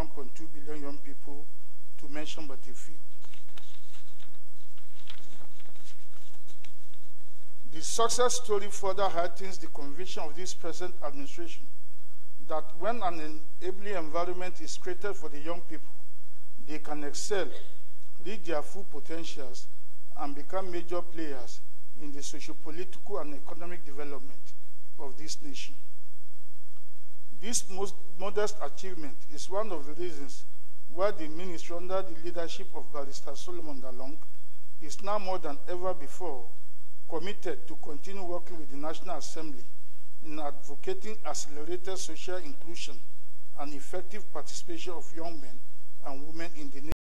1.2 billion young people, to mention but a few. The success story further heightens the conviction of this present administration that when an enabling environment is created for the young people, they can excel, reach their full potentials, and become major players in the socio-political and economic development of this nation. This most modest achievement is one of the reasons why the ministry under the leadership of Barrister Solomon Dalung is now more than ever before committed to continue working with the National Assembly in advocating accelerated social inclusion and effective participation of young men and women in the